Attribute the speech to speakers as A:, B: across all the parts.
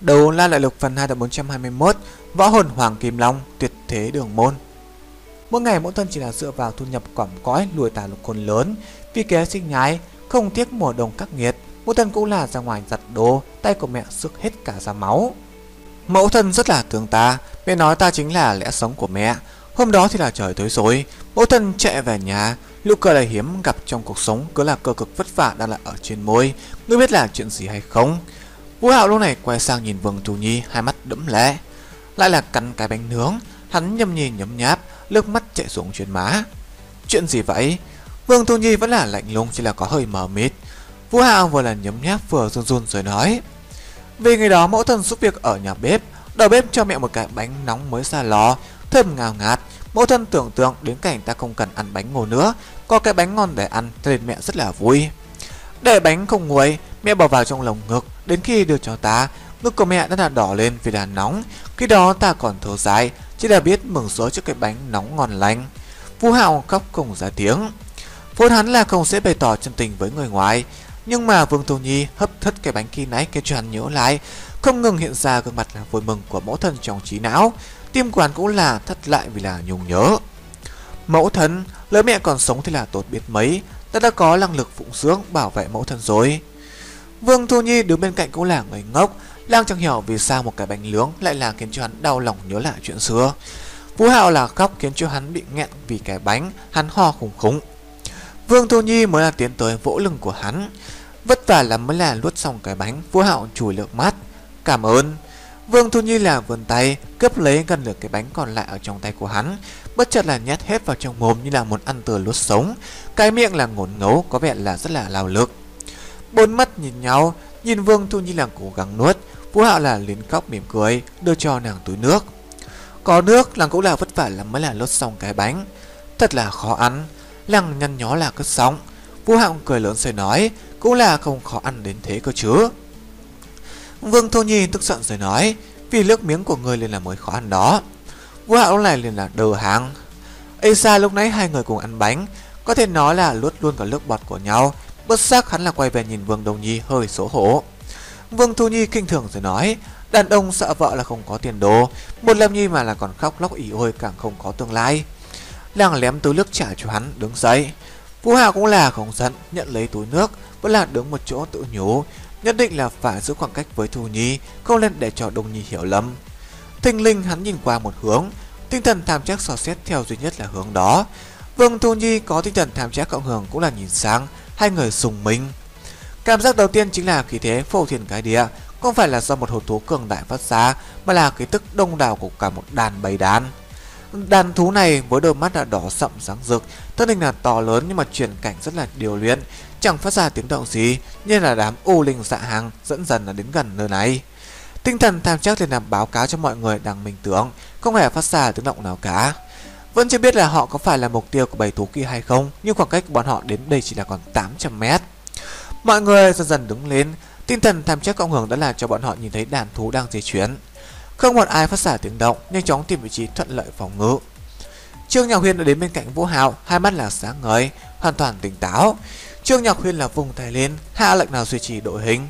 A: Đầu la lại lục phần 2 tập 421 Võ hồn Hoàng Kim Long, Tuyệt thế đường môn. Mỗi ngày mỗi thân chỉ là dựa vào thu nhập quẩm cõi lùi tà lục khôn lớn, Vì kế sinh nhái, Không tiếc mùa đông các nghiệt, Mỗi thân cũng là ra ngoài giặt đồ, Tay của mẹ sức hết cả ra máu. Mẫu thân rất là thương ta, Mẹ nói ta chính là lẽ sống của mẹ. Hôm đó thì là trời tối rồi, Mẫu thân chạy về nhà. Nụ cờ là hiếm gặp trong cuộc sống, Cứ là cơ cực vất vả đang là ở trên môi. Ngươi biết là chuyện gì hay không? Vũ Hạo lúc này quay sang nhìn Vương Thu Nhi, Hai mắt đẫm lệ. Lại là cắn cái bánh nướng, Hắn nhâm nhi nhấm nháp, Nước mắt chạy xuống trên má. Chuyện gì vậy? Vương Thu Nhi vẫn là lạnh lùng, Chỉ là có hơi mờ mịt. Vũ Hạo vừa là nhấm nháp, vừa run run rồi nói, Vì ngày đó mẫu thân giúp việc ở nhà bếp, Đầu bếp cho mẹ một cái bánh nóng mới ra lò, Thơm ngào ngạt. Mẫu thân tưởng tượng đến cảnh ta không cần ăn bánh ngô nữa, Có cái bánh ngon để ăn Nên mẹ rất là vui. Để bánh không nguội Mẹ bỏ vào trong lồng ngực, Đến khi đưa cho ta, Ngực của mẹ đã là đỏ lên vì là nóng. Khi đó ta còn thở dài, Chỉ là biết mừng rỡ trước cái bánh nóng ngon lành. Vũ Hạo khóc cùng ra tiếng. Vốn hắn là không sẽ bày tỏ chân tình với người ngoài, Nhưng mà Vương Tô Nhi hấp thất cái bánh khi nãy cái cho hắn nhớ lại, Không ngừng hiện ra gương mặt là vui mừng của mẫu thân trong trí não. Tim quản cũng là thất lại vì là nhung nhớ. Mẫu thân Lỡ mẹ còn sống thì là tốt biết mấy, Ta đã có năng lực phụng dưỡng bảo vệ mẫu thân rồi. Vương Thu Nhi đứng bên cạnh cũng là người ngốc Lang chẳng hiểu vì sao một cái bánh lướng lại là khiến cho hắn đau lòng nhớ lại chuyện xưa. Vũ Hạo là khóc khiến cho hắn bị nghẹn vì cái bánh, Hắn ho khủng khủng. Vương Thu Nhi mới là tiến tới vỗ lưng của hắn. Vất vả lắm mới là luốt xong cái bánh Vũ Hạo chùi lược mắt. Cảm ơn. Vương Thu Nhi là vươn tay, cướp lấy gần được cái bánh còn lại ở trong tay của hắn. Bất chợt là nhét hết vào trong mồm như là muốn ăn từ luốt sống. Cái miệng là ngổn ngấu, có vẻ là rất là lao lực. Bốn mắt nhìn nhau, Nhìn Vương Thu Nhi là cố gắng nuốt Vũ Hạo là liền khóc mỉm cười, Đưa cho nàng túi nước. Có nước, làng cũng là vất vả lắm mới là lốt xong cái bánh. Thật là khó ăn, Làng nhăn nhó là cất sóng Vũ Hạo cười lớn rồi nói, Cũng là không khó ăn đến thế cơ chứ. Vương thu Nhi tức giận rồi nói, Vì nước miếng của người liền là mới khó ăn đó. Vũ Hạo lúc này liền là đờ hàng. Ê, xa lúc nãy hai người cùng ăn bánh, Có thể nói là luốt luôn cả nước bọt của nhau Bất giác hắn là quay về nhìn Vương Đông Nhi hơi xấu hổ. Vương Thu Nhi kinh thường rồi nói, Đàn ông sợ vợ là không có tiền đồ, Một Lâm Nhi mà là còn khóc lóc ỉ ôi càng không có tương lai. Làng lém túi nước trả cho hắn, đứng dậy. Vũ Hạo cũng là không giận, Nhận lấy túi nước, Vẫn là đứng một chỗ tự nhủ, Nhất định là phải giữ khoảng cách với Thu Nhi, Không nên để cho Đông Nhi hiểu lầm. Thinh linh hắn nhìn qua một hướng, Tinh thần tham chắc so xét theo duy nhất là hướng đó. Vương Thu Nhi có tinh thần tham chắc cộng hưởng cũng là nhìn sang Hai người sùng minh Cảm giác đầu tiên chính là khí thế phổ thiền cái địa, Không phải là do một hồn thú cường đại phát ra, Mà là khí tức đông đảo của cả một đàn bầy đàn. Đàn thú này với đôi mắt đã đỏ sậm sáng rực, Thân hình là to lớn nhưng mà chuyển cảnh rất là điều luyện, Chẳng phát ra tiếng động gì Như là đám u linh dạ hàng dẫn dần là đến gần nơi này. Tinh thần tham chắc liền làm báo cáo cho mọi người đang mình tưởng, Không hề phát ra tiếng động nào cả. Vẫn chưa biết là họ có phải là mục tiêu của bầy thú kia hay không, Nhưng khoảng cách của bọn họ đến đây chỉ là còn 800 mét. Mọi người dần dần đứng lên, Tinh thần tham chắc cộng hưởng đã làm cho bọn họ nhìn thấy đàn thú đang di chuyển. Không một ai phát ra tiếng động, Nhanh chóng tìm vị trí thuận lợi phòng ngự. Trương Nhạc Huyên đã đến bên cạnh Vũ Hạo, Hai mắt là sáng ngời, Hoàn toàn tỉnh táo. Trương Nhạc Huyên là vùng tay lên, Hạ lệnh nào duy trì đội hình.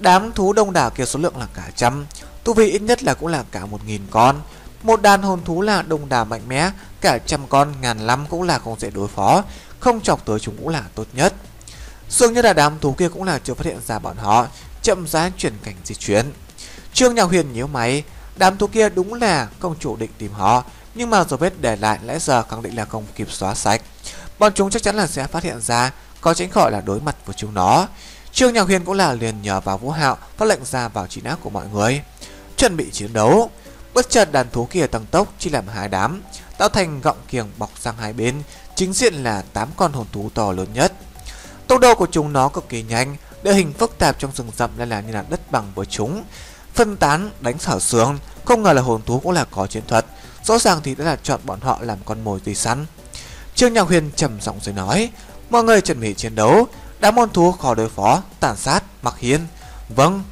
A: Đám thú đông đảo kia số lượng là cả trăm, Tu vi ít nhất là cũng là cả một nghìn con. Một đàn hồn thú là đông đảo mạnh mẽ, Cả trăm con, ngàn lắm cũng là không dễ đối phó. Không chọc tới chúng cũng là tốt nhất. Dường như là đám thú kia cũng là chưa phát hiện ra bọn họ, Chậm rãi chuyển cảnh di chuyển. Trương Nhạc Huyền nhíu máy Đám thú kia đúng là công chủ định tìm họ, Nhưng mà dấu vết để lại lẽ giờ khẳng định là không kịp xóa sạch. Bọn chúng chắc chắn là sẽ phát hiện ra, Có tránh khỏi là đối mặt với chúng nó. Trương Nhạc Huyền cũng là liền nhờ vào Vũ Hạo Phát lệnh ra vào trí ác của mọi người. Chuẩn bị chiến đấu. Bất chợt đàn thú kia tăng tốc chỉ làm hai đám, Tạo thành gọng kiềng bọc sang hai bên, Chính diện là 8 con hồn thú to lớn nhất. Tốc độ của chúng nó cực kỳ nhanh, Địa hình phức tạp trong rừng rậm nên là như là đất bằng với chúng. Phân tán, đánh sở sướng Không ngờ là hồn thú cũng là có chiến thuật, Rõ ràng thì đã là chọn bọn họ làm con mồi đi săn Trương Nhạc Huyền trầm giọng rồi nói, Mọi người chuẩn bị chiến đấu, Đám hồn thú khó đối phó, Tàn sát, Mặc Hiên. Vâng.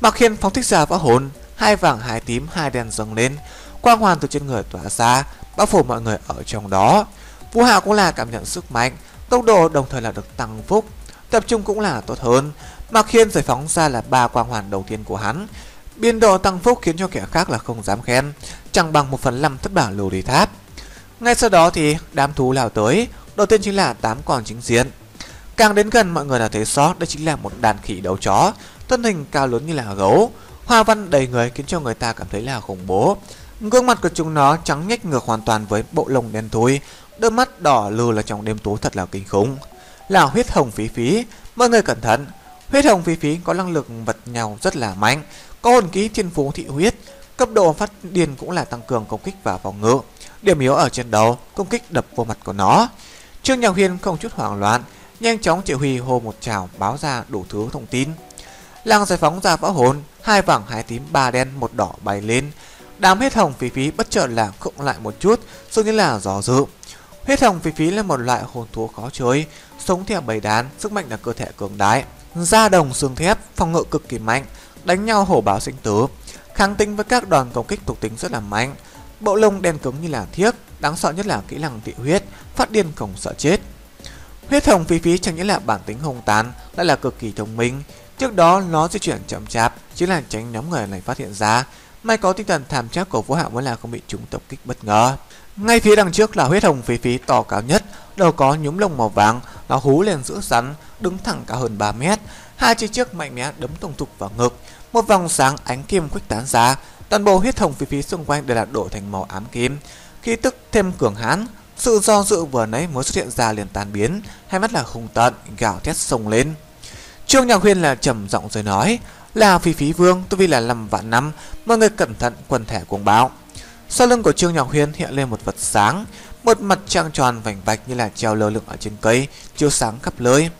A: Mặc Hiên phóng thích ra võ hồn Hai vàng hai tím hai đen dâng lên. Quang hoàn từ trên người tỏa ra Bao phủ mọi người ở trong đó. Vũ Hạo cũng là cảm nhận sức mạnh Tốc độ đồng thời là được tăng phúc Tập trung cũng là tốt hơn. Mặc Hiên giải phóng ra là ba quang hoàn đầu tiên của hắn. Biên độ tăng phúc khiến cho kẻ khác là không dám khen, chẳng bằng một phần năm thất bảo lưu ly tháp. Ngay sau đó thì đám thú lao tới, đầu tiên chính là tám con chính diện. Càng đến gần mọi người đã thấy rõ đây chính là một đàn khỉ đầu chó, thân hình cao lớn như là gấu, hoa văn đầy người khiến cho người ta cảm thấy là khủng bố. Gương mặt của chúng nó trắng nhếch ngược hoàn toàn với bộ lông đen thui, đôi mắt đỏ lừ là trong đêm tối thật là kinh khủng. Là huyết hồng phí phí, mọi người cẩn thận, huyết hồng phí phí có năng lực vật nhau rất là mạnh, có hồn ký thiên phú thị huyết, cấp độ phát điên cũng là tăng cường công kích và phòng ngự. Điểm yếu ở trên đầu, công kích đập vào mặt của nó. Trương Nhạc Huyên không chút hoảng loạn, nhanh chóng chỉ huy hô một trào báo ra đủ thứ thông tin. Làng giải phóng ra võ hồn, hai vàng hai tím ba đen một đỏ bay lên. Đám huyết hồng phí phí bất chợt là khựng lại một chút, giống như là gió dự. Huyết hồng phí phí là một loại hồn thú khó chơi, sống theo bầy đàn, sức mạnh là cơ thể cường đại, da đồng xương thép, phòng ngự cực kỳ mạnh, đánh nhau hổ báo sinh tử, kháng tính với các đòn công kích thuộc tính rất là mạnh. Bộ lông đen cứng như là thiếc, đáng sợ nhất là kỹ năng tị huyết, phát điên không sợ chết. Huyết hồng phí phí chẳng những là bản tính hung tàn, lại là cực kỳ thông minh. Trước đó nó di chuyển chậm chạp, chính là tránh nhóm người này phát hiện ra. May có tinh thần thảm chắc của vũ hạo mới là không bị chúng tập kích bất ngờ. Ngay phía đằng trước là huyết hồng phí phí to cao nhất, đầu có nhúm lông màu vàng, nó hú lên giữa rắn, đứng thẳng cao hơn 3 mét. Hai chiếc trước mạnh mẽ đấm tùng tục vào ngực, một vòng sáng ánh kim khuếch tán ra, toàn bộ huyết hồng phí phí xung quanh đều là đổ thành màu ám kim. khi tức thêm cường hãn, sự do dự vừa nãy mới xuất hiện ra liền tan biến, hai mắt là hung tận, gào thét sông lên. Trương Nhạc Huyên là trầm giọng rồi nói, là phi phí vương, tôi vì là lầm vạn năm, mọi người cẩn thận quần thể cuồng báo. Sau lưng của Trương Nhạc Huyên hiện lên một vật sáng, một mặt trăng tròn vành vạch như là treo lơ lửng ở trên cây, chiếu sáng khắp lơi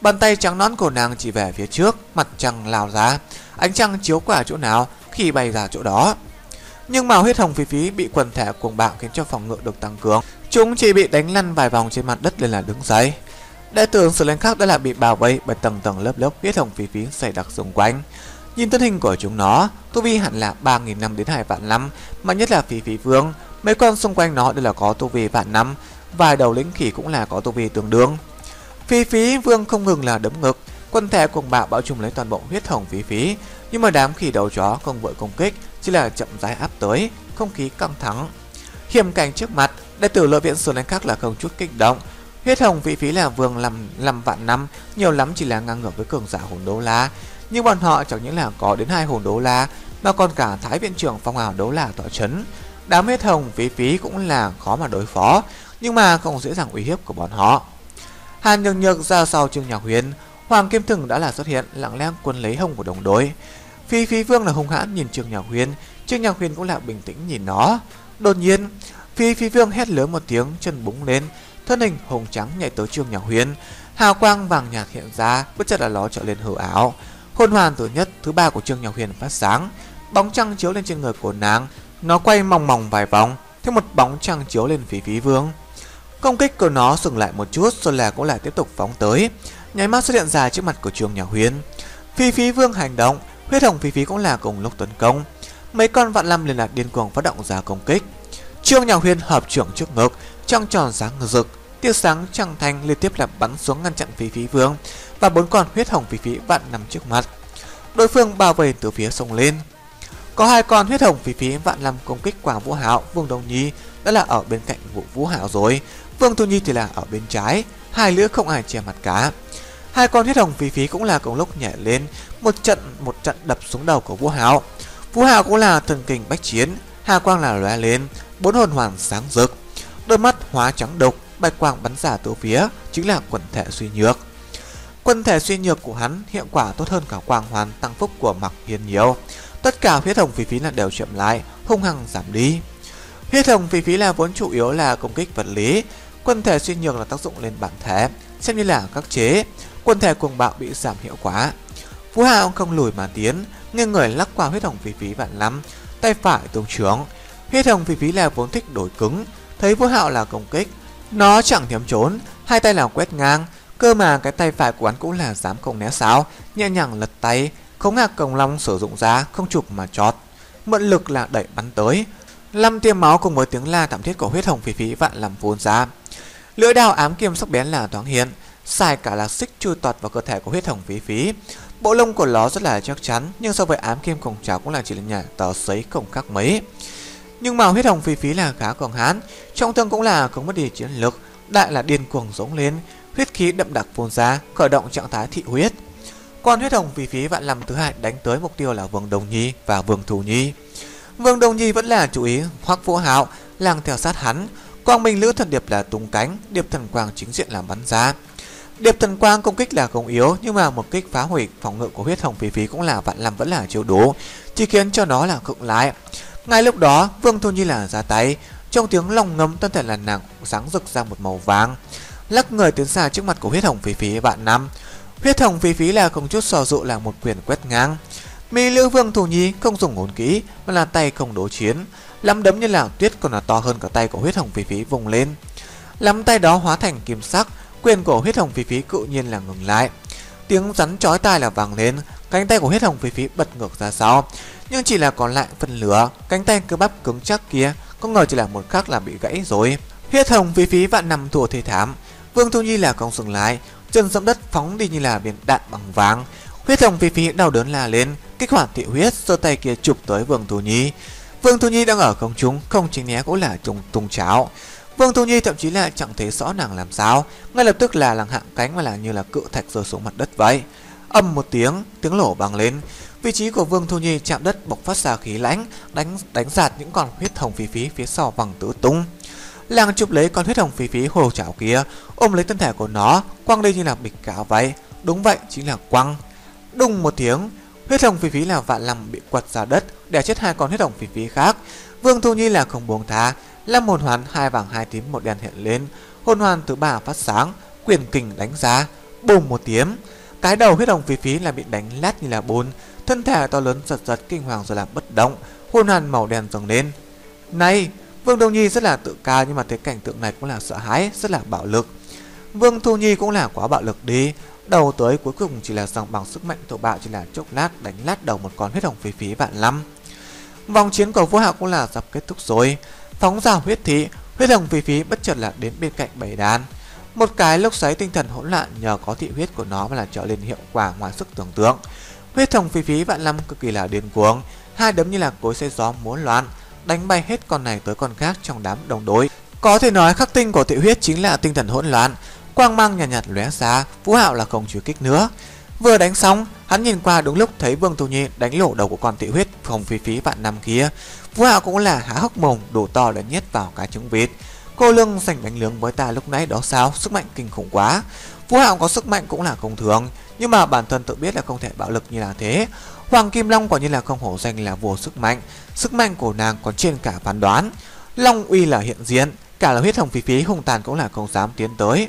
A: Bàn tay trắng nón của nàng chỉ về phía trước, mặt trăng lao ra, ánh trăng chiếu qua chỗ nào khi bay ra chỗ đó. Nhưng màu huyết hồng phí phí bị quần thể cuồng bạo khiến cho phòng ngự được tăng cường. Chúng chỉ bị đánh lăn vài vòng trên mặt đất nên là đứng dậy. Đại tướng sự lên khác đã là bị bảo vệ bởi tầng tầng lớp lớp huyết hồng phí phí dày đặc xung quanh. Nhìn thân hình của chúng nó, tu vi hẳn là 3.000 năm đến 2 vạn năm, mà nhất là phí phí vương. Mấy con xung quanh nó đều là có tu vi vạn năm, vài đầu lĩnh khỉ cũng là có tu vi tương đương. Phí phí vương không ngừng là đấm ngực, quân thể cuồng bạo bao trùm lấy toàn bộ huyết hồng phí phí, nhưng mà đám khỉ đầu chó không vội công kích, chỉ là chậm rãi áp tới, không khí căng thẳng. Hiểm cảnh trước mặt, đại tử lợi viện sườn đánh khác là không chút kích động. Huyết hồng vị phí là vương làm làm vạn năm, nhiều lắm chỉ là ngang ngược với cường giả hồn đấu la. Nhưng bọn họ chẳng những là có đến hai hồn đấu la, mà còn cả thái viện trưởng phong ảo đấu la tọa chấn. Đám huyết hồng phí phí cũng là khó mà đối phó, nhưng mà không dễ dàng uy hiếp của bọn họ. Hàn nhược nhược ra sau Trương Nhạc Huyền, Hoàng Kim Thừng đã là xuất hiện lặng lẽ quân lấy hông của đồng đội. Phi Phi Vương là hung hãn nhìn Trương Nhạc Huyền, Trương Nhạc Huyền cũng là bình tĩnh nhìn nó. Đột nhiên, Phi Phi Vương hét lớn một tiếng, chân búng lên, thân hình hồng trắng nhảy tới Trương nhà Huyền, hào quang vàng nhạt hiện ra, bất chợt là nó trở lên hở áo Hôn hoàn thứ nhất, thứ ba của Trương nhà Huyền phát sáng, bóng trăng chiếu lên trên người của nàng, nó quay mòng mòng vài vòng, theo một bóng trăng chiếu lên Phi Phi Vương. Công kích của nó dừng lại một chút rồi là cũng lại tiếp tục phóng tới, nháy mắt xuất hiện ra trước mặt của Trương nhà Huyền. Phi Phi Vương hành động, huyết hồng Phi Phi cũng là cùng lúc tấn công. Mấy con vạn lâm liền là điên cuồng phát động ra công kích. Trương nhà Huyền hợp trưởng trước ngực, trăng tròn sáng rực, tia sáng trăng thanh liên tiếp là bắn xuống ngăn chặn phí phí Vương và bốn con huyết hồng phí phí vạn nằm trước mặt. Đối phương bao vây từ phía sông lên. Có hai con huyết hồng phí phí vạn nằm công kích quả Vũ Hạo, Vương đồng Nhi đã là ở bên cạnh Vũ Vũ Hạo rồi. Vương thu Nhi thì là ở bên trái, hai lưỡi không ai che mặt cả. Hai con huyết hồng phí phí cũng là cùng lúc nhảy lên, một trận một trận đập xuống đầu của Vũ Hạo. Vũ Hạo cũng là thần kình bách chiến, hà quang là lóe lên, bốn hồn hoàn sáng rực, đôi mắt hóa trắng độc, bạch quang bắn giả từ phía, chính là quần thể suy nhược. Quần thể suy nhược của hắn hiệu quả tốt hơn cả quang hoàn tăng phúc của Mặc Hiên nhiều. Tất cả huyết hồng phí phí là đều chậm lại, hung hăng giảm đi. Huyết hồng phí phí là vốn chủ yếu là công kích vật lý, quân thể suy nhược là tác dụng lên bản thể, xem như là các chế, quân thể cuồng bạo bị giảm hiệu quả. Phú Hạo không lùi mà tiến, nghiêng người lắc qua huyết hồng phí phí vạn lắm, tay phải tung trưởng. Huyết hồng phí phí là vốn thích đổi cứng, thấy vũ Hạo là công kích, nó chẳng thèm trốn, hai tay là quét ngang, cơ mà cái tay phải của hắn cũng là dám không né sáo, nhẹ nhàng lật tay, khống ngạc cồng long sử dụng ra, không chụp mà chót. Mượn lực là đẩy bắn tới, Lâm tiêm máu cùng với tiếng la thảm thiết của huyết hồng phí phí vạn làm vốn ra. Lưỡi đao ám kim sắc bén là thoáng hiện, xài cả là xích chui tọt vào cơ thể của huyết hồng phí phí. Bộ lông của nó rất là chắc chắn, nhưng so với ám kim cổng trào cũng là chỉ là nhà tờ sấy không khác mấy. Nhưng mà huyết hồng phí phí là khá cường hãn, trong thương cũng là không mất đi chiến lực, đại là điên cuồng giống lên, huyết khí đậm đặc phun ra, khởi động trạng thái thị huyết. Còn huyết hồng phí phí vạn làm thứ hai đánh tới mục tiêu là Vương Đồng Nhi và Vương Thủ Nhi. Vương Đồng Nhi vẫn là chú ý Hoắc Vũ Hạo Làng theo sát hắn, Quang Minh Lữ Thần Điệp là tung cánh, Điệp Thần Quang chính diện là bắn ra. Điệp Thần Quang công kích là không yếu, nhưng mà một kích phá hủy phòng ngự của huyết hồng phí phí cũng là vạn làm vẫn là chiếu đủ, chỉ khiến cho nó là khựng lại. Ngay lúc đó, Vương Thu Nhi là ra tay, trong tiếng lòng ngấm thân thể là nàng sáng rực ra một màu vàng, lắc người tiến xa trước mặt của huyết hồng phí phí vạn năm. Huyết hồng phí phí là không chút sò dụ là một quyền quét ngang. Mỹ Lữ Vương Thủ Nhi không dùng ngôn kỹ mà là tay không đối chiến, lắm đấm như là tuyết còn là to hơn cả tay của huyết hồng phí phí vùng lên. Lắm tay đó hóa thành kim sắc, quyền của huyết hồng phí phí cự nhiên là ngừng lại. Tiếng rắn chói tai là vang lên, cánh tay của huyết hồng phí phí bật ngược ra sau, nhưng chỉ là còn lại phần lửa, cánh tay cơ bắp cứng chắc kia, không ngờ chỉ là một khắc là bị gãy rồi. Huyết hồng phí phí vạn nằm thua thế thảm, Vương Thu Nhi là cong dừng lại, chân dẫm đất phóng đi như là biển đạn bằng vàng. Huyết hồng phí phí đau đớn la lên, kích hoạt thị huyết, giơ tay kia chụp tới Vương Thu Nhi. Vương Thu Nhi đang ở không trung, không tránh né cũng là tung tung cháo. Vương Thu Nhi thậm chí là chẳng thấy rõ nàng làm sao, ngay lập tức là lẳng hạng cánh mà là như là cự thạch rơi xuống mặt đất vậy. Âm một tiếng, tiếng lổ vang lên. Vị trí của Vương Thu Nhi chạm đất bộc phát ra khí lãnh, đánh đánh giạt những con huyết hồng phí phí phía sau bằng tứ tung. Làng chụp lấy con huyết hồng phí phí hồ chảo kia, ôm lấy thân thể của nó, quăng đi như là bịch cáo vậy. Đúng vậy, chính là quăng. Đùng một tiếng, huyết hồng phí phí là vạn lầm bị quật ra đất, để chết hai con huyết hồng phí phí khác. Vương Thu Nhi là không buông tha, Lâm hồn hoàn hai vàng hai tím một đen hiện lên, hồn hoàn thứ ba phát sáng, quyền kình đánh ra, bùng một tiếng. Cái đầu huyết hồng phí phí là bị đánh lát như là bùn, thân thể to lớn giật giật kinh hoàng rồi làm bất động, hôn hàn màu đen dâng lên. Này, Vương Đông Nhi rất là tự cao nhưng mà thấy cảnh tượng này cũng là sợ hãi, rất là bạo lực. Vương Thu Nhi cũng là quá bạo lực đi, đầu tới cuối cùng chỉ là rằng bằng sức mạnh thổ bạo chỉ là chốc lát đánh lát đầu một con huyết hồng phí phí vạn lắm. Vòng chiến của vô Hạo cũng là sắp kết thúc rồi, phóng ra huyết thị, huyết hồng phí phí bất chợt là đến bên cạnh bảy đàn. Một cái lốc xoáy tinh thần hỗn loạn nhờ có thị huyết của nó mà là trở lên hiệu quả ngoài sức tưởng tượng. Huyết thống phi phí vạn lâm cực kỳ là điên cuồng, hai đấm như là cối xe gió muốn loạn, đánh bay hết con này tới con khác trong đám đồng đối. Có thể nói khắc tinh của thị huyết chính là tinh thần hỗn loạn, quang mang nhạt nhạt lóe ra, Vũ Hạo là không truy kích nữa. Vừa đánh xong, hắn nhìn qua đúng lúc thấy Vương Tu Nhi đánh lỗ đầu của con thị huyết phòng phi phí vạn năm kia. Vũ Hạo cũng là há hốc mồm đổ to để nhét vào cái trứng vịt. Cô lương giành đánh lướng với ta lúc nãy đó sao, sức mạnh kinh khủng quá. Vũ Hạo có sức mạnh cũng là không thường, nhưng mà bản thân tự biết là không thể bạo lực như là thế. Hoàng Kim Long quả như là không hổ danh là vua sức mạnh, sức mạnh của nàng còn trên cả phán đoán. Long uy là hiện diện, cả là huyết hồng phí phí hùng tàn cũng là không dám tiến tới.